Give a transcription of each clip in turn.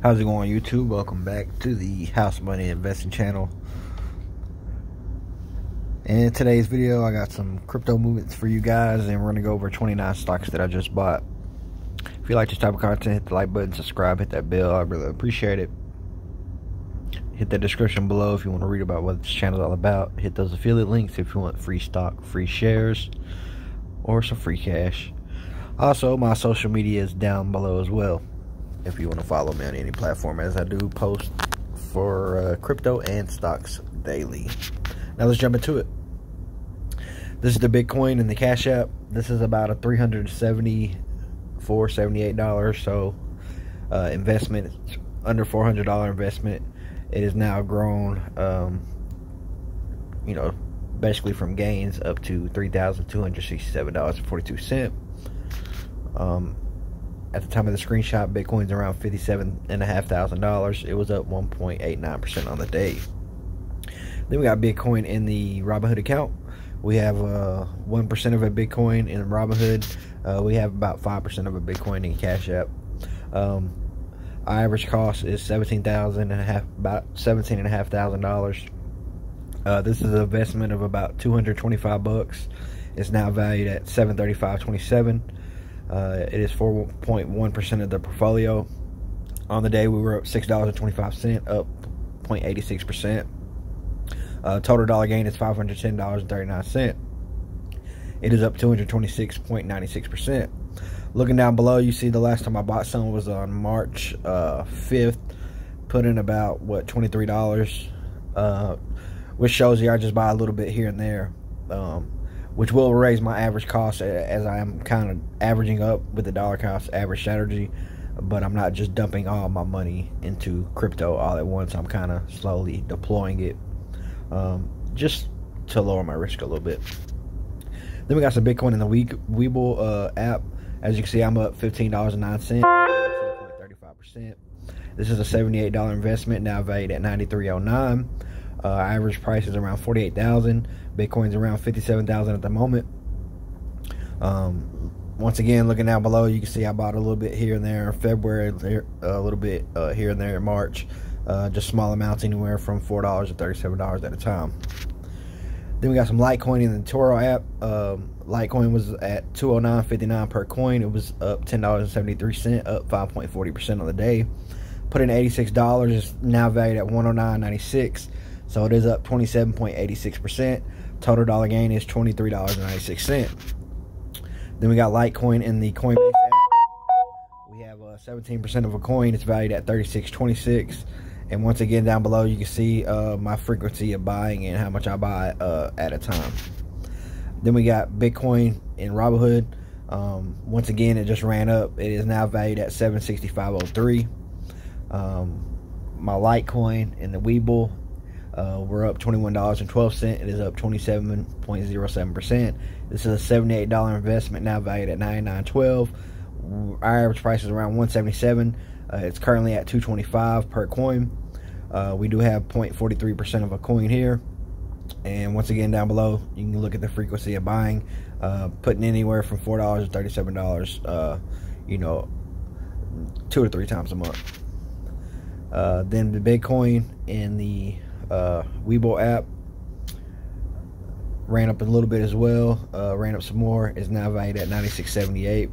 How's it going, YouTube? Welcome back to the House Money Investing channel. In today's video, I got some crypto movements for you guys, and we're going to go over 29 stocks that I just bought. If you like this type of content, hit the like button, subscribe, hit that bell. I really appreciate it. Hit the description below if you want to read about what this channel is all about. Hit those affiliate links if you want free stock, free shares, or some free cash. Also, my social media is down below as well if you want to follow me on any platform as I do post for uh, crypto and stocks daily. Now let's jump into it. This is the Bitcoin and the Cash App. This is about a $374, $78 so uh, investment. Under $400 investment. It has now grown, um, you know, basically from gains up to $3,267.42. Um, at the time of the screenshot, Bitcoin's around fifty-seven and a half thousand dollars. It was up 1.89 percent on the day. Then we got Bitcoin in the Robinhood account. We have uh, one uh, of a Bitcoin in Robinhood. Uh, we have about five percent of a Bitcoin in Cash App. Um, our average cost is seventeen thousand and a half, about seventeen and a half thousand dollars. Uh, this is an investment of about 225 bucks. It's now valued at 735.27. Uh, it is 4.1% of the portfolio. On the day, we were up $6.25, up 0.86%. Uh, total dollar gain is $510.39. It is up 226.96%. Looking down below, you see the last time I bought some was on March uh, 5th. Put in about, what, $23. Uh, which shows you I just buy a little bit here and there. Um, which will raise my average cost as I am kind of averaging up with the dollar cost average strategy. But I'm not just dumping all my money into crypto all at once. I'm kind of slowly deploying it um, just to lower my risk a little bit. Then we got some Bitcoin in the week Webull uh, app. As you can see, I'm up $15.09, 35%. This is a $78 investment, now valued at 93.09. Uh, average price is around 48,000. Bitcoin's around 57,000 at the moment. Um, once again, looking down below, you can see I bought a little bit here and there in February, a little bit uh, here and there in March. Uh, just small amounts anywhere from $4 to $37 at a time. Then we got some Litecoin in the eToro app. Um, Litecoin was at 209.59 per coin. It was up $10.73, up 5.40% on the day. Put in $86. It's now valued at 109.96. So it is up 27.86%. Total dollar gain is $23.96. Then we got Litecoin in the Coinbase app. We have 17% uh, of a coin. It's valued at 36.26. And once again, down below, you can see uh, my frequency of buying and how much I buy uh, at a time. Then we got Bitcoin in Robinhood. Um, once again, it just ran up. It is now valued at 765.03. Um, my Litecoin in the Webull uh, we're up $21.12. It is up 27.07%. This is a $78 investment now valued at $99.12. Our average price is around 177 uh, It's currently at 225 per coin. Uh, we do have 0.43% of a coin here. And once again, down below, you can look at the frequency of buying, uh, putting anywhere from $4 to $37, uh, you know, two or three times a month. Uh, then the Bitcoin and the uh, Webull app ran up a little bit as well. Uh, ran up some more. Is now valued at 96.78.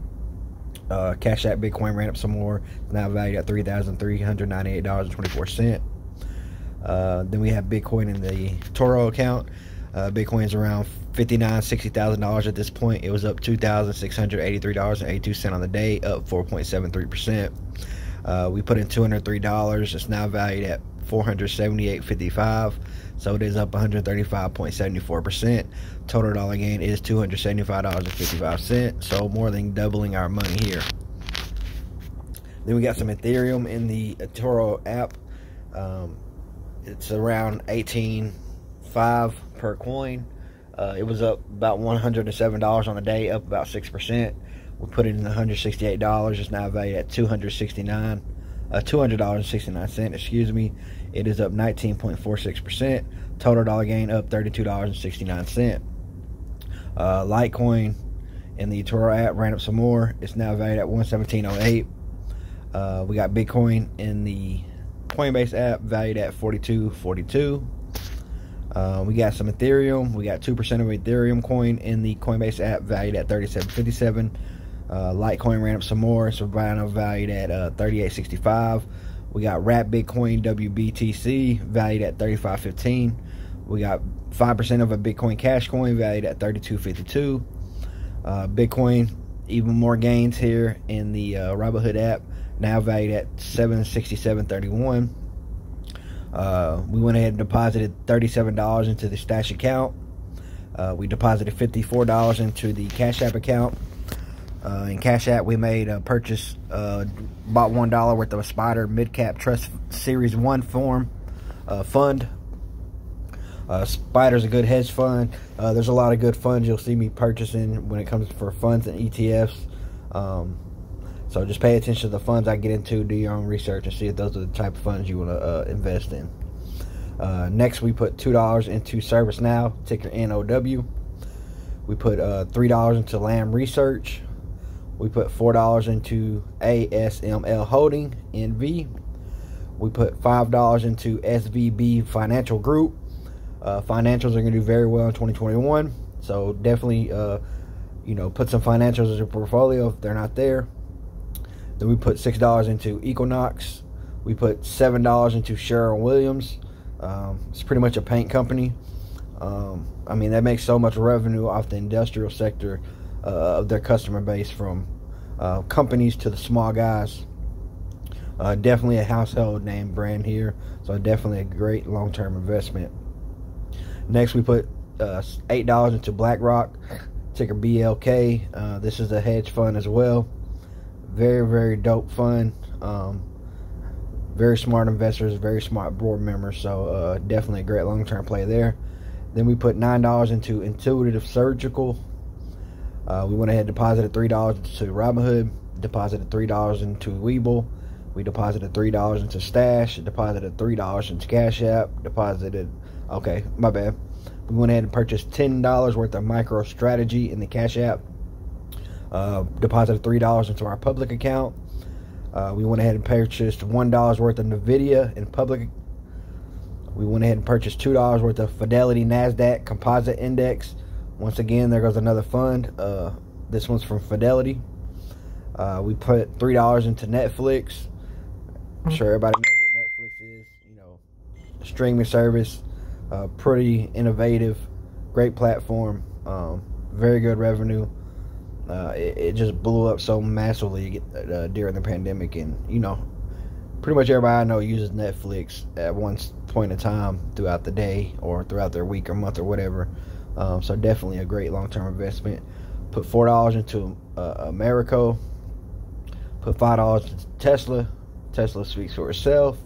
Uh, Cash App Bitcoin ran up some more. now valued at $3,398.24. Uh, then we have Bitcoin in the eToro account. Uh, Bitcoin's around fifty-nine, sixty thousand dollars at this point. It was up two thousand six hundred eighty-three dollars and eighty-two cent on the day, up four point seven three percent. Uh, we put in two hundred three dollars. It's now valued at 478.55 so it is up 135.74% total dollar gain is $275.55 so more than doubling our money here. Then we got some ethereum in the eToro app. Um, it's around 18.5 per coin. Uh, it was up about $107 on the day up about 6% we put it in $168 it's now valued at 269 uh, $200.69, excuse me. It is up 19.46%. Total dollar gain up $32.69. Uh, Litecoin in the eToro app ran up some more. It's now valued at 117.08. Uh, we got Bitcoin in the Coinbase app valued at 42.42. Uh, we got some Ethereum. We got 2% of Ethereum coin in the Coinbase app valued at 37.57. Uh, Litecoin ran up some more, so now valued at uh, 38.65. We got Wrap Bitcoin WBTC valued at 35.15. We got 5% of a Bitcoin Cash Coin valued at 32.52. Uh, Bitcoin, even more gains here in the uh, Robinhood app, now valued at 767.31. Uh, we went ahead and deposited $37 into the stash account. Uh, we deposited $54 into the Cash App account. Uh, in Cash App, we made a purchase, uh, bought one dollar worth of Spider Mid Cap Trust Series One form uh, fund. Uh, Spider's a good hedge fund. Uh, there's a lot of good funds you'll see me purchasing when it comes for funds and ETFs. Um, so just pay attention to the funds I get into. Do your own research and see if those are the type of funds you want to uh, invest in. next, we put two dollars into ServiceNow, ticker NOW. We put three dollars into Lam Research. We put $4 into ASML Holding, NV. We put $5 into SVB Financial Group. Uh, financials are going to do very well in 2021. So definitely, uh, you know, put some financials in your portfolio if they're not there. Then we put $6 into Equinix. We put $7 into Sherwin Williams. Um, it's pretty much a paint company. Um, I mean, that makes so much revenue off the industrial sector of their customer base from uh, companies to the small guys. Uh, definitely a household name brand here, so definitely a great long-term investment. Next, we put uh, eight dollars into BlackRock, ticker BLK. Uh, this is a hedge fund as well. Very, very dope fund. Um, very smart investors, very smart board members. So uh, definitely a great long-term play there. Then we put nine dollars into Intuitive Surgical. Uh, we went ahead and deposited three dollars into Robinhood, deposited three dollars into Webull, we deposited three dollars into Stash, deposited three dollars into Cash App, deposited. Okay, my bad. We went ahead and purchased ten dollars worth of MicroStrategy in the Cash App. Uh, deposited three dollars into our public account. Uh, we went ahead and purchased one dollars worth of Nvidia in public. We went ahead and purchased two dollars worth of Fidelity Nasdaq Composite Index once again, there goes another fund. Uh, this one's from Fidelity. Uh, we put three dollars into Netflix. I'm sure everybody knows what Netflix is. You know, streaming service, uh, pretty innovative, great platform, um, very good revenue. Uh, it, it, just blew up so massively uh, during the pandemic, and you know, pretty much everybody I know uses Netflix at one point in time throughout the day or throughout their week or month or whatever. Um, so definitely a great long-term investment. Put four dollars into uh, Amerco. Put five dollars into Tesla. Tesla speaks for itself.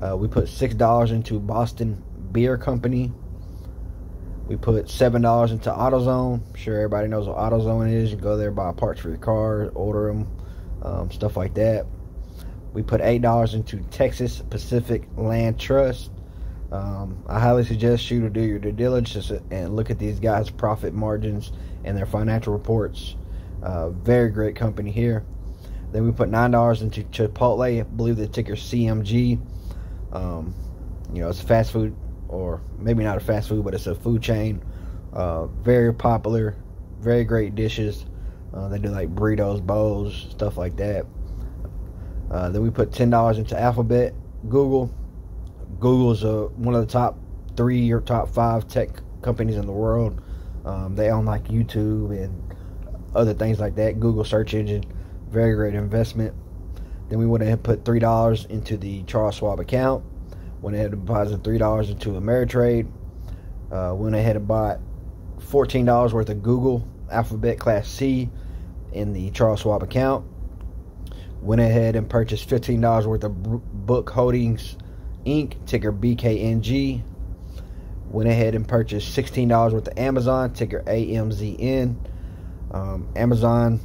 Uh, we put six dollars into Boston Beer Company. We put seven dollars into AutoZone. I'm sure everybody knows what AutoZone is. You go there, buy parts for your car, order them, um, stuff like that. We put eight dollars into Texas Pacific Land Trust. Um, I highly suggest you to do your due diligence and look at these guys' profit margins and their financial reports. Uh, very great company here. Then we put nine dollars into Chipotle. I believe the ticker CMG. Um, you know, it's a fast food, or maybe not a fast food, but it's a food chain. Uh, very popular, very great dishes. Uh, they do like burritos, bowls, stuff like that. Uh, then we put ten dollars into Alphabet, Google. Google's a, one of the top three or top five tech companies in the world. Um, they own like YouTube and other things like that. Google search engine, very great investment. Then we went ahead and put three dollars into the Charles Schwab account. Went ahead and deposited three dollars into Ameritrade. Uh, went ahead and bought fourteen dollars worth of Google Alphabet Class C in the Charles Schwab account. Went ahead and purchased fifteen dollars worth of Book Holdings Inc., ticker BKNG. Went ahead and purchased $16 worth of Amazon, ticker AMZN. Um, Amazon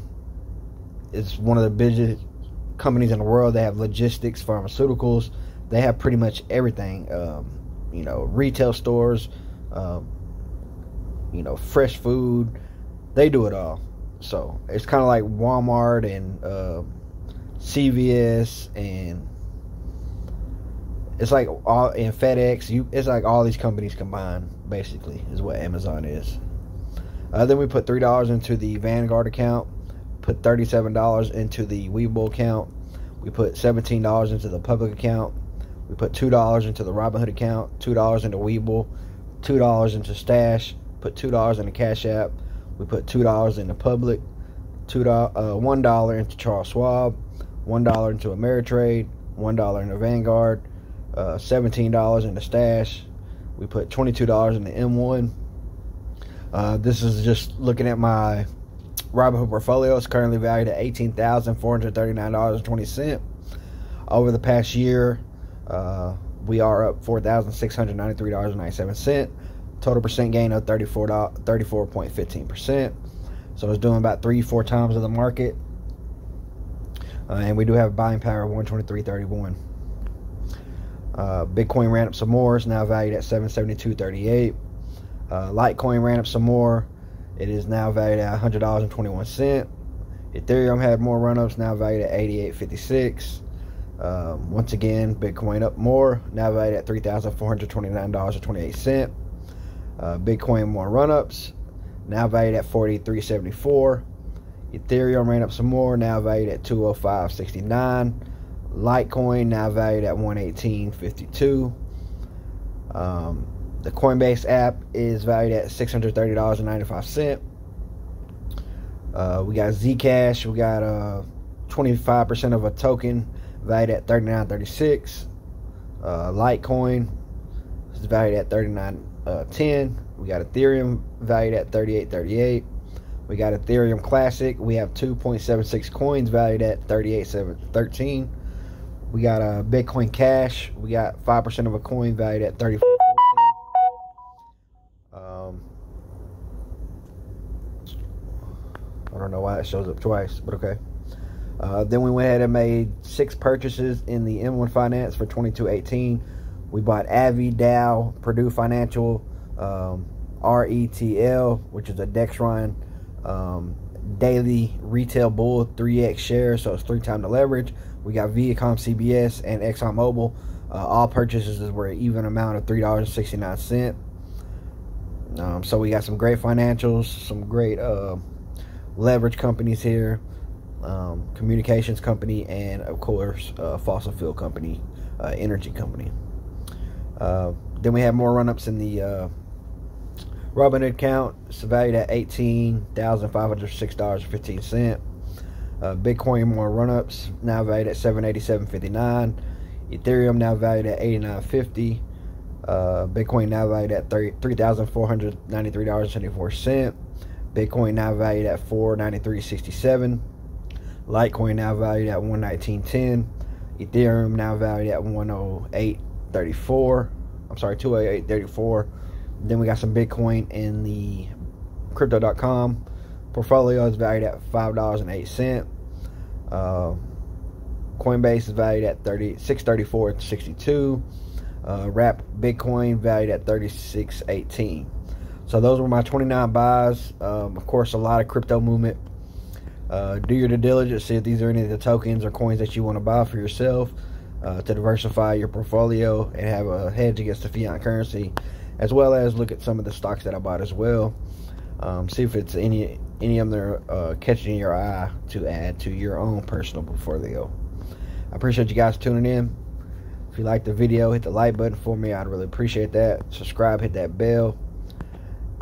is one of the biggest companies in the world. They have logistics, pharmaceuticals. They have pretty much everything. Um, you know, retail stores, um, you know, fresh food. They do it all. So it's kind of like Walmart and uh, CVS and it's like all in FedEx. You, it's like all these companies combined. Basically, is what Amazon is. Uh, then we put three dollars into the Vanguard account. Put thirty-seven dollars into the Webull account. We put seventeen dollars into the public account. We put two dollars into the Robinhood account. Two dollars into Webull. Two dollars into Stash. Put two dollars in the Cash App. We put two dollars in the public. Two uh, one dollar into Charles Schwab. One dollar into Ameritrade. One dollar into Vanguard uh, $17 in the stash. We put $22 in the M1. Uh, this is just looking at my Robinhood portfolio. It's currently valued at $18,439.20. Over the past year, uh, we are up $4,693.97. Total percent gain of 34 34.15%. So it's doing about three, four times of the market. Uh, and we do have buying power of 123.31. Uh, Bitcoin ran up some more. It's now valued at 772.38. Uh, Litecoin ran up some more. It is now valued at $100.21. Ethereum had more run-ups, now valued at 88.56. Um, once again, Bitcoin up more, now valued at $3,429.28. Uh, Bitcoin more run-ups, now valued at 43.74. Ethereum ran up some more, now valued at 205.69. Litecoin now valued at 118.52. Um, the Coinbase app is valued at $630.95. Uh, we got Zcash. We got uh, 25% of a token valued at 39.36. Uh, Litecoin is valued at 39.10. Uh, we got Ethereum valued at 38.38. We got Ethereum Classic. We have 2.76 coins valued at 38.13. We got a Bitcoin Cash. We got 5% of a coin valued at 34 um, I don't know why it shows up twice, but okay. Uh, then we went ahead and made six purchases in the M1 Finance for 2218. We bought AbbVie, Dow, Prudential Financial, um, RETL, which is a Direxion um, daily retail bull 3x share, so it's three times the leverage. We got Viacom CBS and ExxonMobil. Uh, all purchases were an even amount of $3.69. Um, so we got some great financials, some great uh, leverage companies here, um, communications company, and of course, uh, fossil fuel company, uh, energy company. Uh, then we have more run-ups in the uh, Robinhood account. It's valued at $18,506.15. Uh, Bitcoin more run-ups now valued at 787.59. Ethereum now valued at 89.50. Uh, Bitcoin now valued at $3,493.74. Bitcoin now valued at 493.67. Litecoin now valued at 119.10. Ethereum now valued at 108.34. I'm sorry, 208.34. Then we got some Bitcoin in the crypto.com portfolio is valued at $5.08. Uh, Coinbase is valued at 30, 634.62. Uh, Wrap Bitcoin valued at 36.18. So those were my 29 buys. Um, of course, a lot of crypto movement. Uh, do your due diligence. See if these are any of the tokens or coins that you want to buy for yourself uh, to diversify your portfolio and have a hedge against the fiat currency, as well as look at some of the stocks that I bought as well. Um, see if it's any any of them are uh, catching your eye to add to your own personal portfolio. I appreciate you guys tuning in. If you like the video, hit the like button for me. I'd really appreciate that. Subscribe, hit that bell.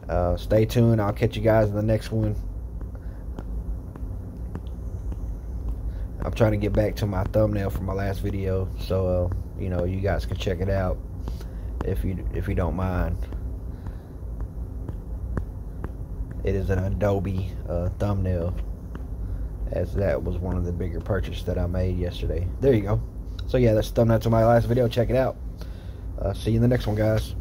Uh, stay tuned. I'll catch you guys in the next one. I'm trying to get back to my thumbnail for my last video, so uh, you know you guys can check it out if you if you don't mind. It is an Adobe uh, thumbnail as that was one of the bigger purchases that I made yesterday. There you go. So yeah, that's thumbnail to my last video. Check it out. Uh, see you in the next one, guys.